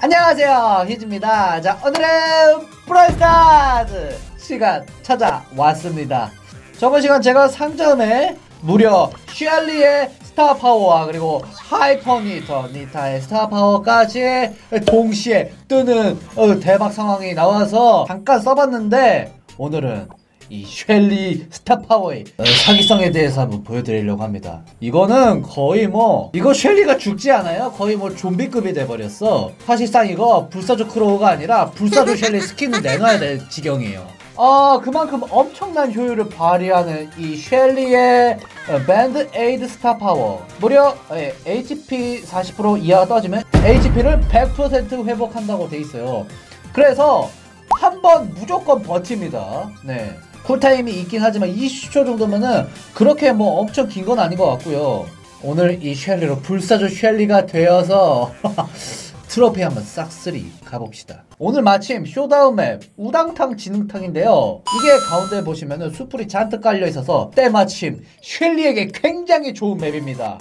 안녕하세요. 휴지입니다. 자 오늘은 브롤스타즈 시간 찾아왔습니다. 저번 시간 제가 상점에 무려 쉘리의 star power와 그리고 하이퍼니터 니타의 star power까지 동시에 뜨는 어, 대박 상황이 나와서 잠깐 써봤는데 오늘은 이 쉘리 star power의 어, 사기성에 대해서 한번 보여드리려고 합니다. 이거는 거의 뭐 이거 쉘리가 죽지 않아요? 거의 뭐 좀비급이 돼버렸어. 사실상 이거 불사조 크로우가 아니라 불사조 쉘리 스킨을 내놔야 될 지경이에요. 아 그만큼 엄청난 효율을 발휘하는 이 쉘리의 어, Band-Aid star power 무려 예, HP 40% 이하가 떨어지면 HP를 100% 회복한다고 돼 있어요. 그래서 한 번 무조건 버팁니다. 네. 쿨타임이 있긴 하지만 20초 정도면은 그렇게 뭐 엄청 긴 건 아닌 것 같고요. 오늘 이 쉘리로 불사조 쉘리가 되어서 트로피 한번 싹쓸이 가봅시다. 오늘 마침 showdown 맵 우당탕 진흙탕인데요. 이게 가운데 보시면은 수풀이 잔뜩 깔려 있어서 때마침 쉘리에게 굉장히 좋은 맵입니다.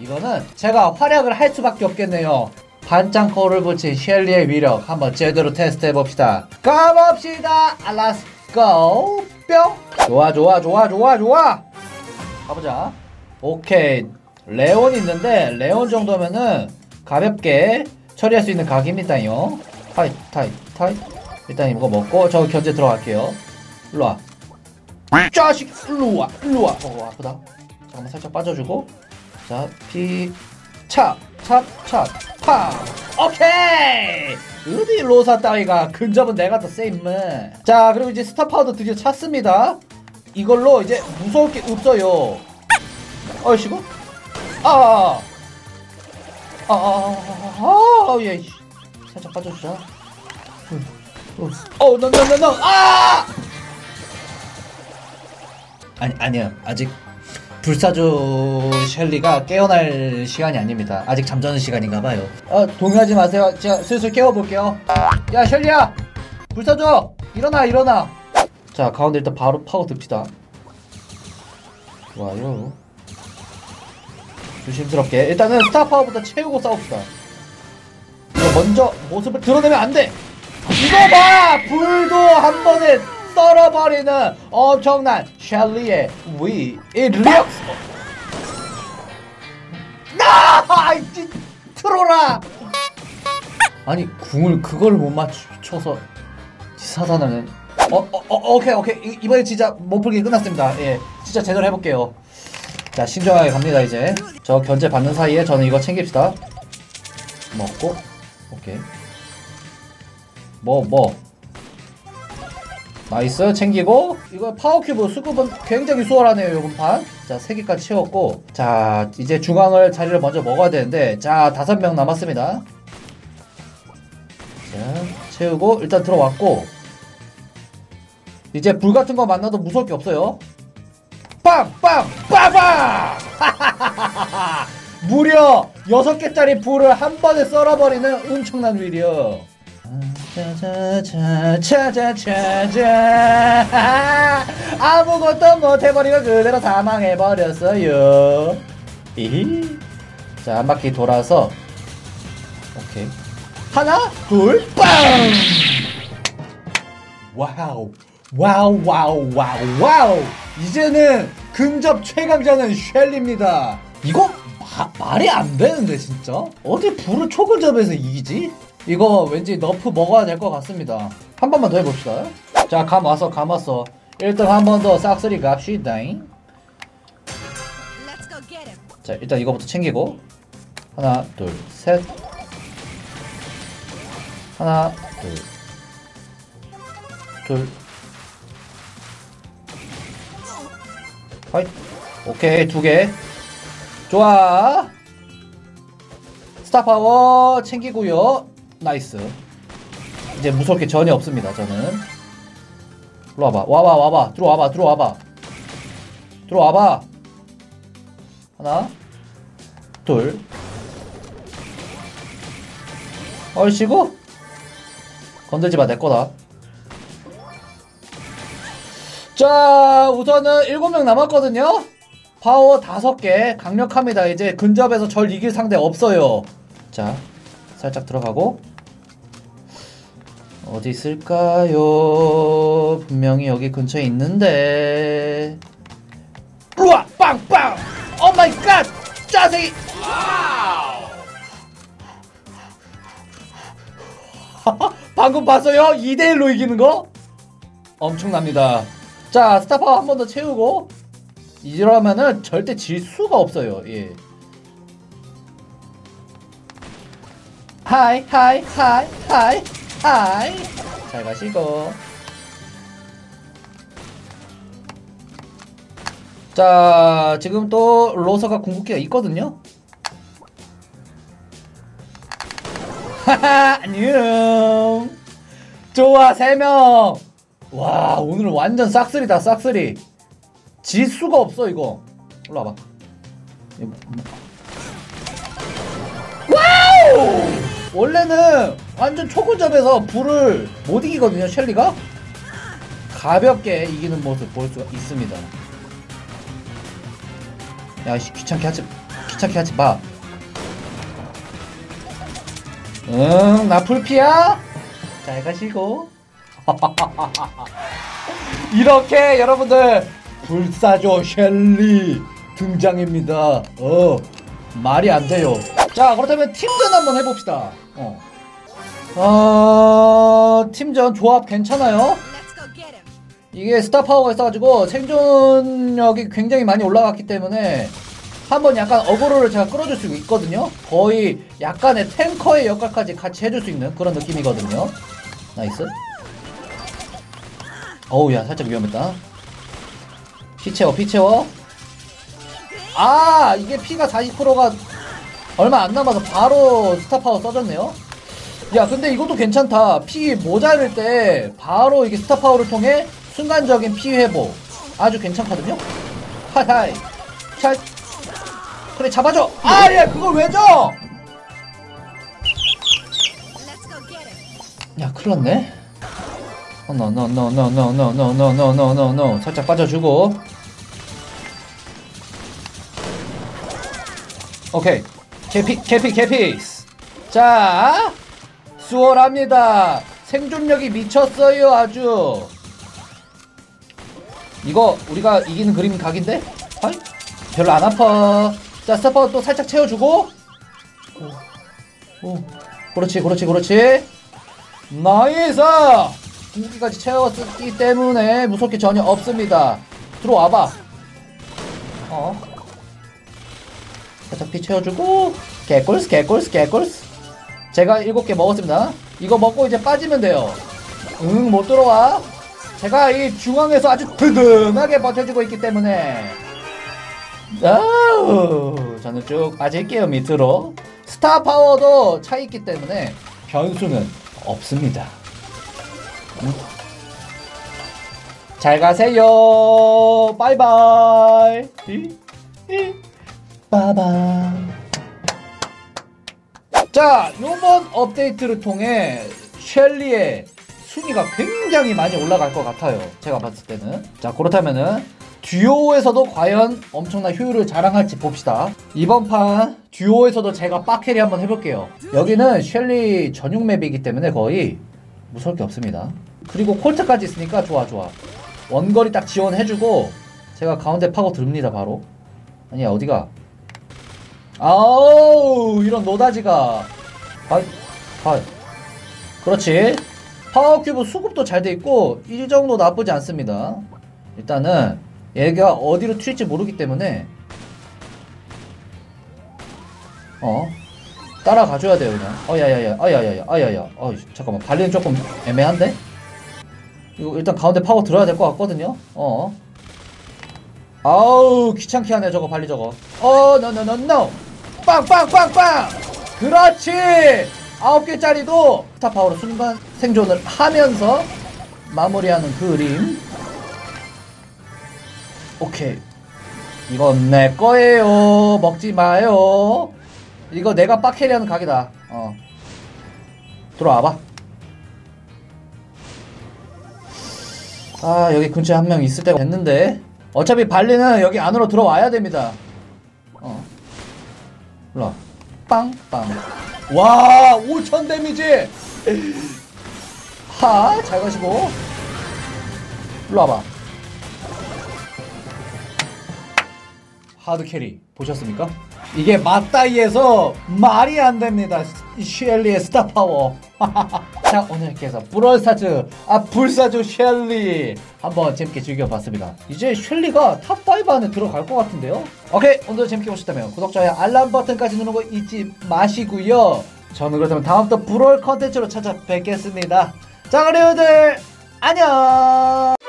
이거는 제가 활약을 할 수밖에 없겠네요. 반창고를 붙인 쉘리의 위력 한번 제대로 테스트 해봅시다. 가봅시다. let's go! 뿅! 좋아 좋아 좋아 좋아 좋아! 가보자. 오케이. 레온 있는데 레온 정도면은 가볍게 처리할 수 있는 각입니다요. 타이 타이 타이. 일단 이거 먹고 저 견제 들어갈게요. 일로 와. 짜식 일로 와 일로 와. 어 아프다. 잠깐만 살짝 빠져주고. 자 피. 차! 차! 차! 파! 오케이! 어디 로사 따위가 근접은 내가 더 세임은 자 그리고 이제 스타 파워도 드디어 찼습니다. 이걸로 이제 무서울 게 없어요. 어이씨고 아아아아아예 살짝 빠져주자. 어 no no no no 아! 아니 아니야. 아직 불사조 셸리가 깨어날 시간이 아닙니다. 아직 잠자는 시간인가 봐요. 어, 동요하지 마세요. 제가 슬슬 깨워볼게요. 야, 셸리야! 불사조! 일어나, 일어나! 자, 가운데 일단 바로 파고 듭시다. 좋아요. 조심스럽게. 일단은 스타 파워부터 채우고 싸웁시다. 먼저 모습을 드러내면 안 돼! 이거 봐! 불도 한 번에 썰어버리는 엄청난 셸리의 위력 나! 이 트로라! 아니 궁을 그걸 못 맞춰서 사단을 어, 어, 어, 오케이 오케이. 이, 이번에 진짜 몸풀기 끝났습니다. 예 진짜 제대로 해볼게요. 자 신중하게 갑니다 이제. 저 견제 받는 사이에 저는 이거 챙깁시다. 먹고 오케이. 뭐 뭐. nice 챙기고. 이거 power cube 수급은 굉장히 수월하네요 요번 판자 3개까지 채웠고. 자 이제 중앙을 자리를 먼저 먹어야 되는데 자 5명 남았습니다. 자 채우고 일단 들어왔고. 이제 불 같은 거 만나도 무서울 게 없어요. 빵빵 빠방 무려 6개짜리 불을 한 번에 썰어버리는 엄청난 위 력 차차차차차차 아무것도 못해버리고 그대로 사망해버렸어요. 이히 자 한 바퀴 돌아서. 오케이. 하나 둘빵! wow. wow wow wow wow. 이제는 근접 최강자는 쉘리입니다. 이거 마, 말이 안 되는데 진짜? 어디 불을 초근접에서 이기지? 이거 왠지 nerf 먹어야 될 것 같습니다. 한 번만 더 해봅시다. 자, 감 왔어, 감 왔어. 1등 한번 더 싹쓸이 갑시다잉. 자, 일단 이거부터 챙기고. 하나, 둘, 셋. 하나, 둘. 둘. hi. 오케이, 두 개. 좋아. star power 챙기고요. nice. 이제 무서울 게 전혀 없습니다 저는. 들어와봐. 와봐 와봐. 들어와봐 들어와봐. 들어와봐. 하나 둘. 얼씨구? 건들지 마 내거다. 자 우선은 7명 남았거든요. 파워 5개. 강력합니다. 이제 근접에서 절 이길 상대 없어요. 자 살짝 들어가고 어디 있을까요? 분명히 여기 근처에 있는데. 우와 빵빵! oh my god! 짜세기! 방금 봤어요? 2대1로 이기는 거? 엄청납니다. 자 star power 한 번 더 채우고 이러면은 절대 질 수가 없어요. 예. hi hi hi hi hi. 잘 가시고. 자 지금 또 로사가 궁극기가 있거든요. 하하 안녕. 좋아 3명. 와 오늘 완전 싹쓸이다 싹쓸이. 질 수가 없어 이거. 올라와봐. 이거 뭐- wow! 원래는 완전 초근접에서 불을 못 이기거든요 셸리가 가볍게 이기는 모습 볼 수가 있습니다 야씨 귀찮게 하지 귀찮게 하지 마 응, 나 풀피야? 잘 가시고. 이렇게 여러분들 불사조 셸리 등장입니다. 어, 말이 안 돼요. 자, 그렇다면 팀전 한번 해봅시다. 어. 어, 팀전 조합 괜찮아요? 이게 star power가 있어가지고 생존력이 굉장히 많이 올라갔기 때문에 한번 약간 어그로를 제가 끌어줄 수 있거든요. 거의 약간의 tanker의 역할까지 같이 해줄 수 있는 그런 느낌이거든요. nice. 어우 야 살짝 위험했다. 피 채워 피 채워. 아 이게 피가 40%가 얼마 안 남아서 바로 star power 써졌네요. 야 근데 이것도 괜찮다 피 모자랄 때 바로 이게 star power를 통해 순간적인 피 회복 아주 괜찮거든요 하하이 잘 그래 잡아줘 아야 그걸 왜 줘? Let's go get him. 야 큰일났네 어, 노노노노노노노노노노노노 살짝 빠져주고 오케이 개피 개피 개피스 자 수월합니다. 생존력이 미쳤어요 아주. 이거 우리가 이기는 그림 각인데? 아이 별로 안 아파. 자 star power 또 살짝 채워주고. 오, 오. 그렇지 그렇지 그렇지. nice! 궁극기까지 채웠기 때문에 무서울 게 전혀 없습니다. 들어와봐. 어? 살짝 피 채워주고. 개꿀스 개꿀스 개꿀스 제가 7개 먹었습니다. 이거 먹고 이제 빠지면 돼요. 응 못 들어와. 제가 이 중앙에서 아주 든든하게 버텨주고 있기 때문에. 아우 저는 쭉 빠질게요 밑으로. 스타 파워도 차 있기 때문에 변수는 없습니다. 음. 잘 가세요. 바이바이. 빠바 자 요번 업데이트를 통해 셸리의 순위가 굉장히 많이 올라갈 것 같아요. 제가 봤을 때는. 자 그렇다면은 듀오에서도 과연 엄청난 효율을 자랑할지 봅시다. 이번 판 듀오에서도 제가 빡캐리 한번 해볼게요. 여기는 셸리 전용 맵이기 때문에 거의 무서울 게 없습니다. 그리고 콜트까지 있으니까 좋아 좋아. 원거리 딱 지원해주고 제가 가운데 파고 듭니다 바로. 아니야 어디가 아우 이런 노다지가. 아, 아. 그렇지. power cube 수급도 잘 돼 있고 이 정도 나쁘지 않습니다. 일단은 얘가 어디로 튈지 모르기 때문에 어 따라가줘야 돼요 그냥. 어 야야야 아야야야 아야야. 어 잠깐만. 발리는 조금 애매한데? 이거 일단 가운데 파고 들어야 될 것 같거든요? 어 아우 귀찮게 하네 저거 발리 저거. 어 no no no no 빵빵빵빵! 그렇지! 아홉 개짜리도 star power로 순간 생존을 하면서 마무리하는 그림. 오케이. 이건 내 거예요. 먹지 마요. 이거 내가 빡캐리하는 각이다. 어. 들어와봐. 아 여기 근처에 한 명 있을 때가 됐는데. 어차피 발리는 여기 안으로 들어와야 됩니다. 어 일로와 빵빵. 와 5천 데미지! 하 잘 가시고. 일로 와봐. hard carry 보셨습니까? 이게 맞다이에서 말이 안 됩니다. 쉘리의 star power. 자 오늘 해서 브롤스타즈 아 불사조 쉘리 한번 재밌게 즐겨봤습니다. 이제 쉘리가 top 5 안에 들어갈 것 같은데요? 오케이 오늘도 재밌게 보셨다면 구독 좋아요 알람 버튼까지 누르는 거 잊지 마시고요. 저는 그렇다면 다음부터 브롤 컨텐츠로 찾아뵙겠습니다. 자 그리고들 안녕.